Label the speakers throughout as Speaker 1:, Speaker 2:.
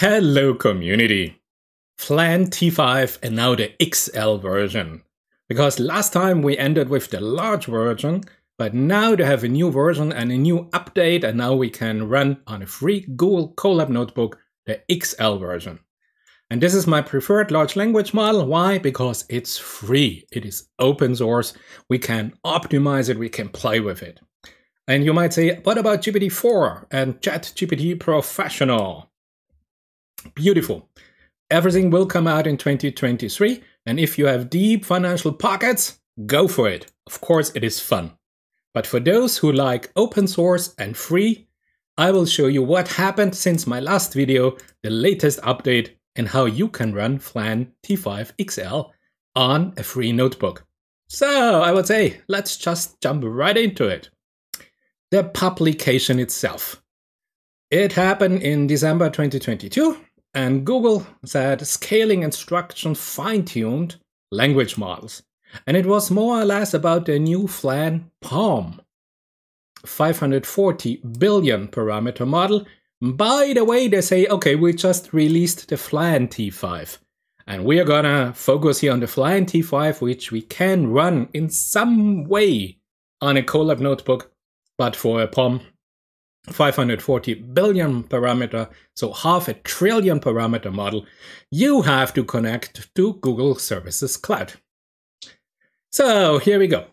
Speaker 1: Hello community! Flan T5 and now the XL version. Because last time we ended with the large version, but now they have a new version and a new update and now we can run on a free Google Colab notebook the XL version. And this is my preferred large language model. Why? Because it's free. It is open source. We can optimize it. We can play with it. And you might say, what about GPT-4 and ChatGPT Professional? Beautiful. Everything will come out in 2023. And if you have deep financial pockets, go for it. Of course, it is fun. But for those who like open source and free, I will show you what happened since my last video, the latest update, and how you can run Flan T5 XL on a free notebook. So I would say, let's just jump right into it. The publication itself. It happened in December 2022 and Google said scaling instruction fine-tuned language models. And it was more or less about the new Flan PaLM 540 billion parameter model. By the way, they say, okay, we just released the Flan T5. And we are gonna focus here on the Flan T5, which we can run in some way on a Colab notebook, but for a PaLM 540 billion parameter, so half a trillion parameter model, you have to connect to Google Services Cloud. So here we go.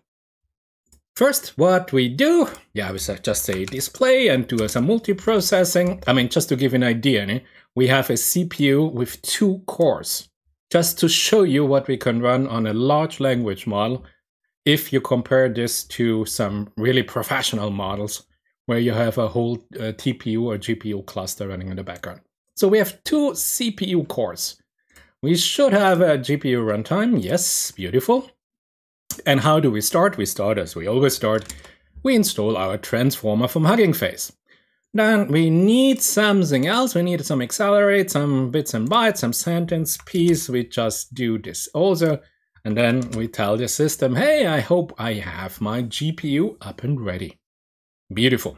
Speaker 1: First, what we do, yeah, we just say display and do some multiprocessing. I mean, just to give you an idea, we have a CPU with two cores, just to show you what we can run on a large language model if you compare this to some really professional models where you have a whole uh, TPU or GPU cluster running in the background. So we have two CPU cores. We should have a GPU runtime. Yes, beautiful. And how do we start? We start as we always start. We install our transformer from Hugging Face. Then we need something else. We need some accelerate, some bits and bytes, some sentence piece. We just do this also. And then we tell the system, hey, I hope I have my GPU up and ready. Beautiful.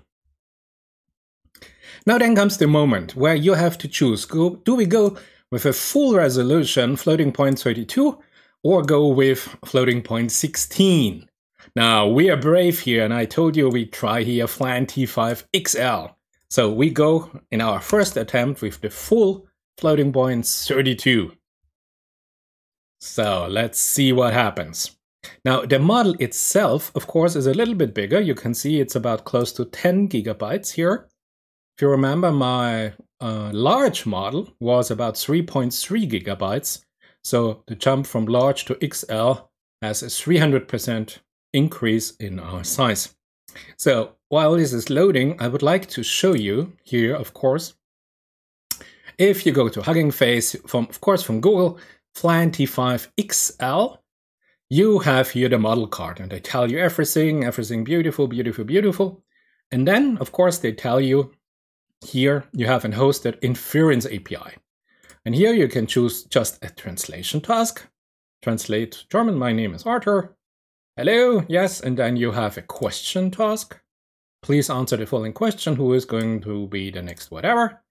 Speaker 1: Now then comes the moment where you have to choose. Go, do we go with a full resolution floating point 32 or go with floating point 16? Now we are brave here and I told you we try here Flan T5 XL. So we go in our first attempt with the full floating point 32. So let's see what happens. Now, the model itself, of course, is a little bit bigger. You can see it's about close to 10 gigabytes here. If you remember, my uh, large model was about 3.3 gigabytes. So the jump from large to XL has a 300% increase in our size. So while this is loading, I would like to show you here, of course, if you go to Hugging Face, from of course from Google, Flan T5 XL, you have here the model card and they tell you everything, everything beautiful, beautiful, beautiful. And then, of course, they tell you here you have a hosted inference API. And here you can choose just a translation task. Translate German, my name is Arthur. Hello, yes, and then you have a question task. Please answer the following question, who is going to be the next whatever.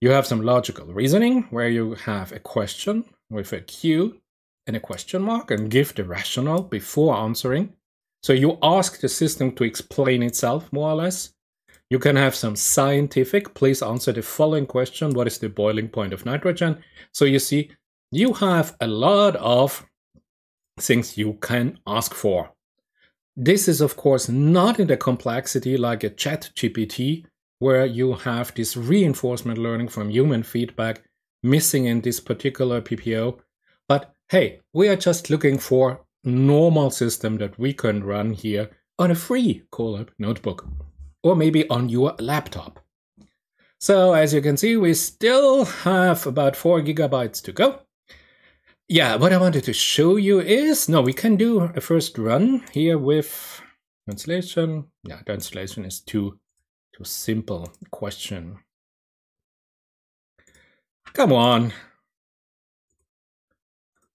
Speaker 1: You have some logical reasoning, where you have a question with a Q and a question mark and give the rationale before answering. So you ask the system to explain itself more or less. You can have some scientific, please answer the following question, what is the boiling point of nitrogen? So you see, you have a lot of things you can ask for. This is of course not in the complexity like a chat GPT, where you have this reinforcement learning from human feedback missing in this particular PPO. But hey, we are just looking for normal system that we can run here on a free Colab notebook or maybe on your laptop. So as you can see, we still have about four gigabytes to go. Yeah, what I wanted to show you is, no, we can do a first run here with translation. Yeah, translation is too, too simple question. Come on,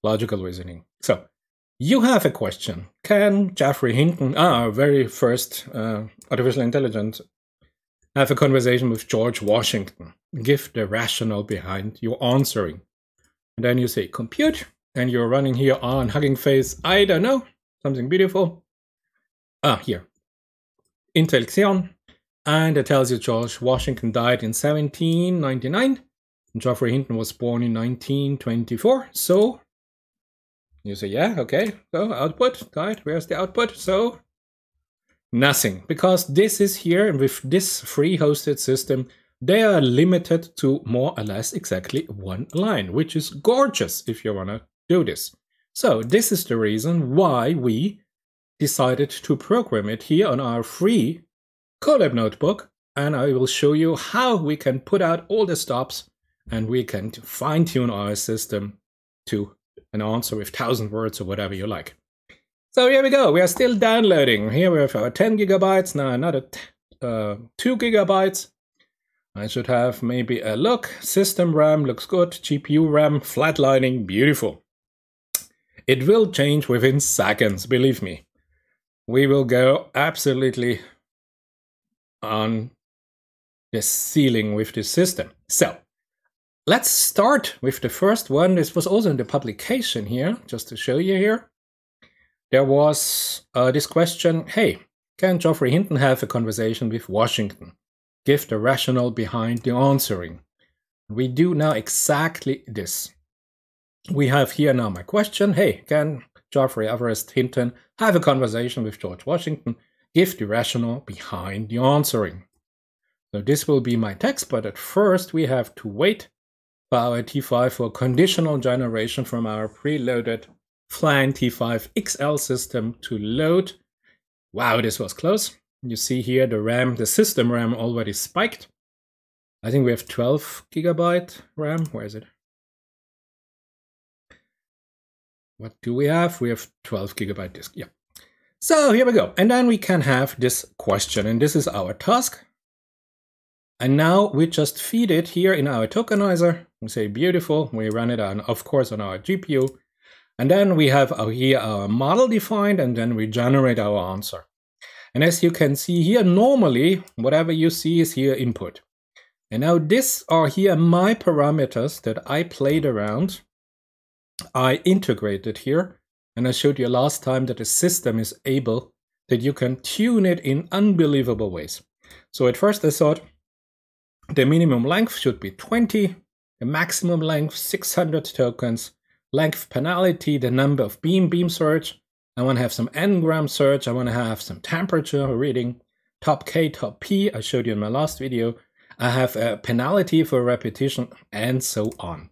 Speaker 1: logical reasoning. So you have a question. Can Geoffrey Hinton, our very first uh, artificial intelligence have a conversation with George Washington. Give the rationale behind your answering. And then you say compute, and you're running here on Hugging Face, I don't know, something beautiful. Ah, here. Intel Xeon. And it tells you George Washington died in 1799. Geoffrey Hinton was born in 1924. So you say, yeah, okay. So output, right, Where's the output? So nothing. Because this is here and with this free hosted system, they are limited to more or less exactly one line, which is gorgeous if you want to do this. So this is the reason why we decided to program it here on our free Colab notebook. And I will show you how we can put out all the stops and we can fine tune our system to an answer with 1000 words or whatever you like. So here we go. We are still downloading. Here we have our 10 gigabytes. Now another uh, 2 gigabytes. I should have maybe a look. System RAM looks good. GPU RAM flatlining. Beautiful. It will change within seconds, believe me. We will go absolutely on the ceiling with this system. So let's start with the first one. This was also in the publication here, just to show you here. There was uh, this question, hey, can Geoffrey Hinton have a conversation with Washington? Give the rationale behind the answering. We do now exactly this. We have here now my question, hey, can Geoffrey Everest Hinton have a conversation with George Washington? Give the rationale behind the answering. So this will be my text, but at first we have to wait for our T5 for conditional generation from our preloaded Flan T5 XL system to load. Wow, this was close. You see here the RAM, the system RAM already spiked. I think we have 12 gigabyte RAM. Where is it? What do we have? We have 12 gigabyte disk. Yeah. So here we go. And then we can have this question. And this is our task. And now we just feed it here in our tokenizer. We say beautiful. We run it on, of course, on our GPU. And then we have our, here our model defined, and then we generate our answer. And as you can see here, normally, whatever you see is here input. And now this are here my parameters that I played around. I integrated here and I showed you last time that the system is able that you can tune it in unbelievable ways. So at first I thought the minimum length should be 20, the maximum length 600 tokens, length penalty, the number of beam beam search. I want to have some n-gram search. I want to have some temperature reading, top K, top P. I showed you in my last video. I have a penalty for repetition and so on.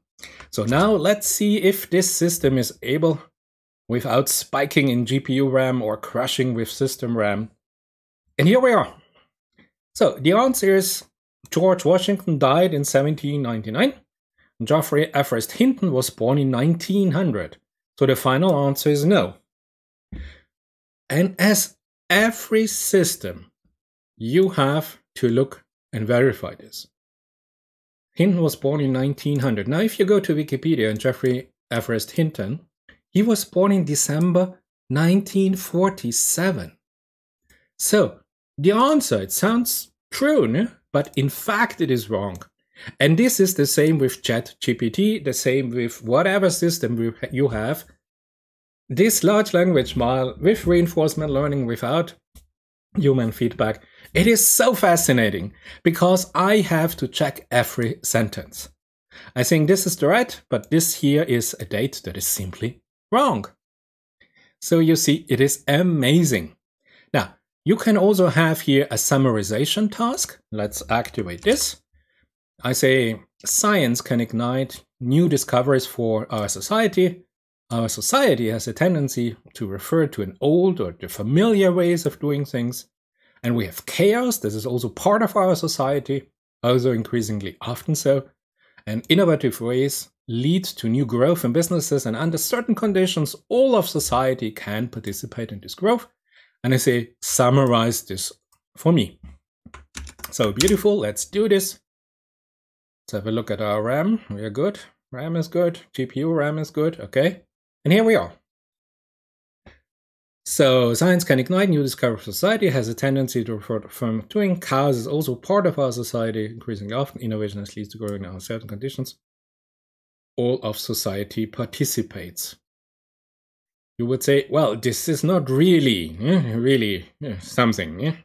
Speaker 1: So now let's see if this system is able without spiking in GPU RAM or crashing with system RAM. And here we are. So the answer is George Washington died in 1799. Geoffrey Everest Hinton was born in 1900. So the final answer is no. And as every system, you have to look and verify this. Hinton was born in 1900. Now, if you go to Wikipedia and Geoffrey Everest Hinton, he was born in December 1947. So, the answer, it sounds true, no? but in fact it is wrong. And this is the same with ChatGPT, the same with whatever system you have. This large language model with reinforcement learning without human feedback, it is so fascinating because I have to check every sentence. I think this is the right, but this here is a date that is simply Wrong. So you see, it is amazing. Now, you can also have here a summarization task. Let's activate this. I say science can ignite new discoveries for our society. Our society has a tendency to refer to an old or the familiar ways of doing things. And we have chaos. This is also part of our society, also increasingly often so. And innovative ways lead to new growth in businesses, and under certain conditions, all of society can participate in this growth. And I say, summarize this for me. So beautiful, let's do this. Let's have a look at our RAM. We are good. RAM is good. GPU RAM is good. Okay. And here we are. So science can ignite new discovery society, has a tendency to refer to firm doing. Chaos is also part of our society, increasingly often. Innovation has leads to growing under certain conditions. All of society participates. You would say, well, this is not really, eh, really eh, something. Eh?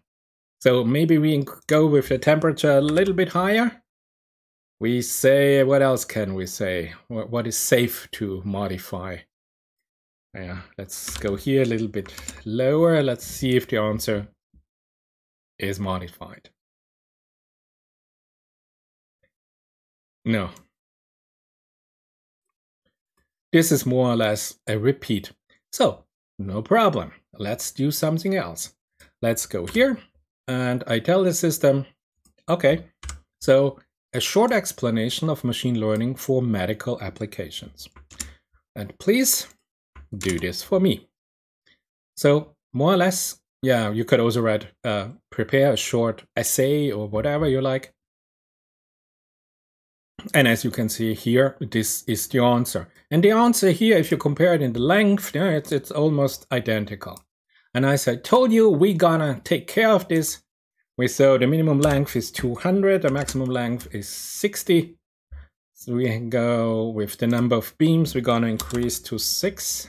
Speaker 1: So maybe we go with the temperature a little bit higher. We say, what else can we say? What, what is safe to modify? Yeah, let's go here a little bit lower. Let's see if the answer is modified. No. This is more or less a repeat. So, no problem. Let's do something else. Let's go here and I tell the system, okay, so a short explanation of machine learning for medical applications. And please do this for me. So more or less, yeah, you could also write, uh, prepare a short essay or whatever you like. And as you can see here, this is the answer. And the answer here, if you compare it in the length, yeah, it's, it's almost identical. And as I told you, we gonna take care of this. We saw the minimum length is 200, the maximum length is 60. So we go with the number of beams, we're gonna increase to six.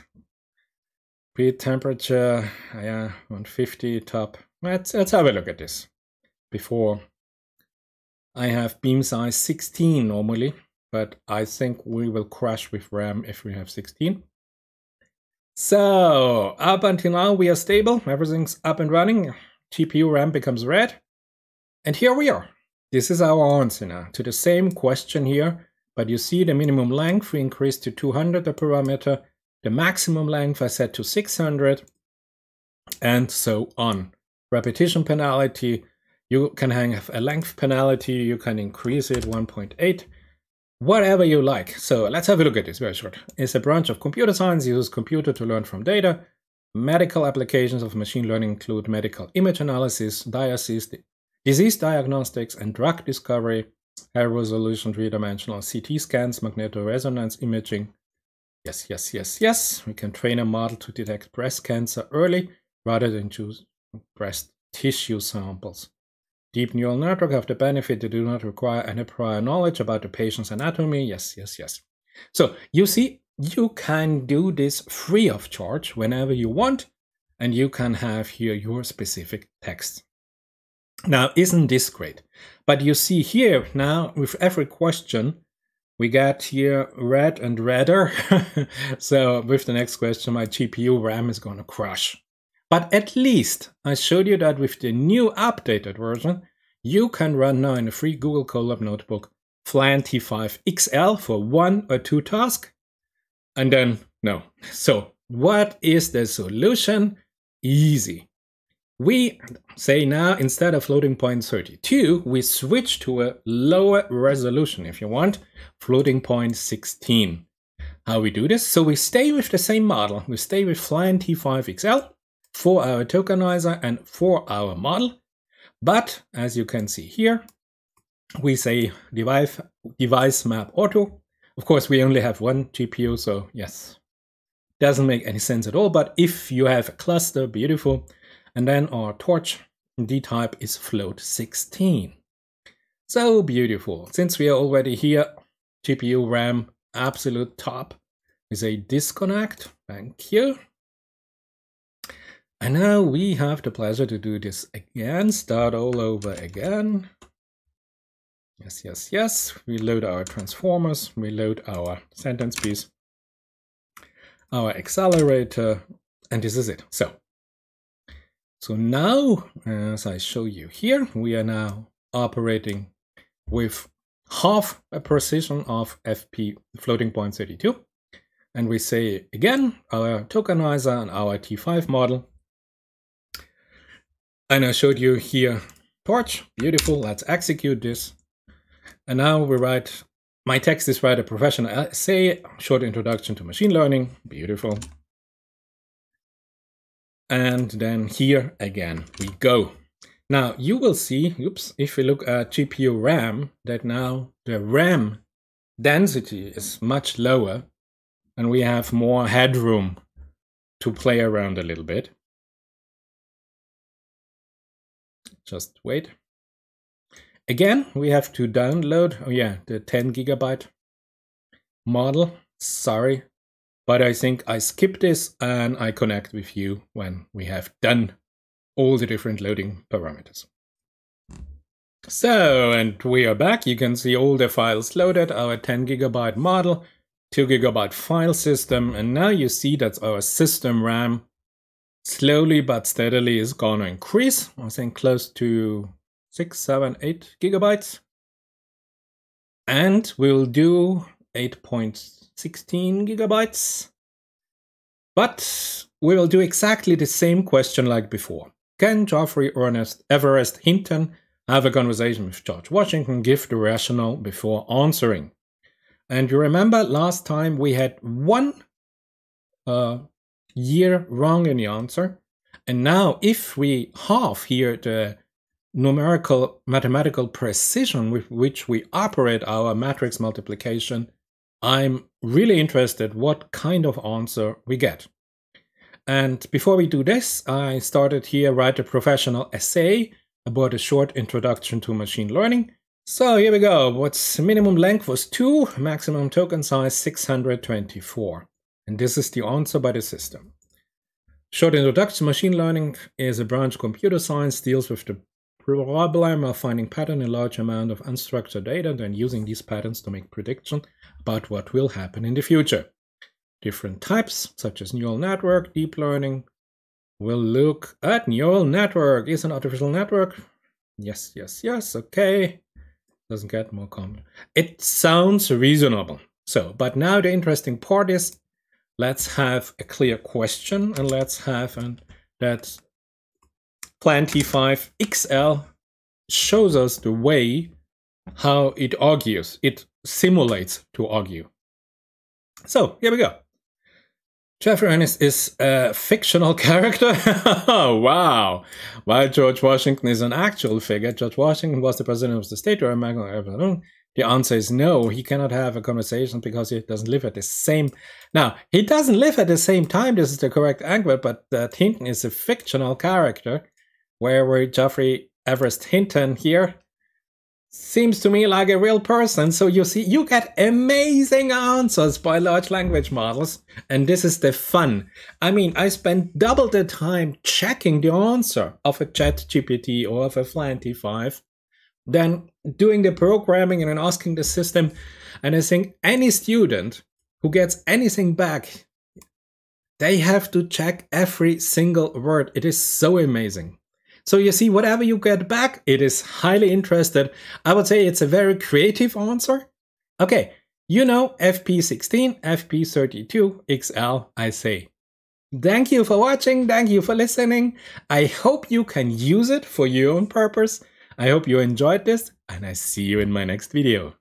Speaker 1: Beat temperature, yeah, 150 top. Let's, let's have a look at this. Before I have beam size 16 normally, but I think we will crash with RAM if we have 16. So up until now we are stable, everything's up and running. GPU RAM becomes red. And here we are. This is our answer now to the same question here, but you see the minimum length we increased to 200 the parameter the maximum length I set to 600, and so on. Repetition penalty, you can have a length penalty, you can increase it 1.8, whatever you like. So let's have a look at this very short. It's a branch of computer science, uses computer to learn from data. Medical applications of machine learning include medical image analysis, disease, disease diagnostics, and drug discovery, high resolution three-dimensional CT scans, magnetoresonance imaging, Yes, yes, yes, yes. We can train a model to detect breast cancer early rather than choose breast tissue samples. Deep neural network have the benefit they do not require any prior knowledge about the patient's anatomy. Yes, yes, yes. So you see, you can do this free of charge whenever you want, and you can have here your specific text. Now, isn't this great? But you see here now with every question, we get here red and redder. so with the next question, my GPU RAM is going to crash. But at least I showed you that with the new updated version, you can run now in a free Google Colab notebook Flan T5 XL for one or two tasks. And then, no. So what is the solution? Easy. We say now instead of floating point 32, we switch to a lower resolution if you want, floating point 16. How we do this? So we stay with the same model. We stay with Flan T5XL for our tokenizer and for our model. But as you can see here, we say device, device map auto. Of course, we only have one GPU, so yes, doesn't make any sense at all. But if you have a cluster, beautiful. And then our torch D-type is float 16. So beautiful. Since we are already here, GPU RAM absolute top is a disconnect. Thank you. And now we have the pleasure to do this again, start all over again. Yes, yes, yes. We load our transformers, we load our sentence piece, our accelerator, and this is it. So so now, as I show you here, we are now operating with half a precision of FP floating point 32. And we say again, our tokenizer and our T5 model. And I showed you here torch, beautiful, let's execute this. And now we write, my text is write a professional essay, short introduction to machine learning, beautiful. And then here again, we go. Now you will see, oops, if we look at GPU RAM, that now the RAM density is much lower and we have more headroom to play around a little bit. Just wait. Again, we have to download, oh yeah, the 10 gigabyte model. Sorry, but I think I skip this and I connect with you when we have done all the different loading parameters. So, and we are back. You can see all the files loaded, our 10 gigabyte model, 2 gigabyte file system, and now you see that our system RAM slowly but steadily is going to increase. I think close to 6, 7, 8 gigabytes. And we'll do 8.16 gigabytes. But we will do exactly the same question like before. Can Geoffrey Ernest Everest Hinton have a conversation with George Washington, give the rationale before answering? And you remember last time we had one uh, year wrong in the answer. And now if we halve here the numerical mathematical precision with which we operate our matrix multiplication, I'm really interested what kind of answer we get. And before we do this, I started here write a professional essay about a short introduction to machine learning. So here we go. What's minimum length was 2, maximum token size 624. And this is the answer by the system. Short introduction, machine learning is a branch of computer science, deals with the problem of finding pattern in large amount of unstructured data and then using these patterns to make prediction about what will happen in the future. Different types, such as neural network, deep learning, will look at neural network. Is an artificial network? Yes, yes, yes, okay. Doesn't get more common. It sounds reasonable. So, but now the interesting part is, let's have a clear question and let's have an, that Flan T5 XL shows us the way how it argues. It simulates to argue. So here we go. Geoffrey Ernest is a fictional character. wow. While George Washington is an actual figure, George Washington was the president of the state of America. The answer is no, he cannot have a conversation because he doesn't live at the same... Now, he doesn't live at the same time, this is the correct angle, but that Hinton is a fictional character where were Geoffrey Everest Hinton here seems to me like a real person. So you see, you get amazing answers by large language models. And this is the fun. I mean, I spent double the time checking the answer of a chat GPT or of a Flan T5 than doing the programming and then asking the system. And I think any student who gets anything back, they have to check every single word. It is so amazing. So you see, whatever you get back, it is highly interested. I would say it's a very creative answer. Okay, you know FP16, FP32, XL, I say. Thank you for watching, thank you for listening. I hope you can use it for your own purpose. I hope you enjoyed this, and I see you in my next video.